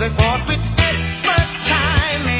they fought with expert timing.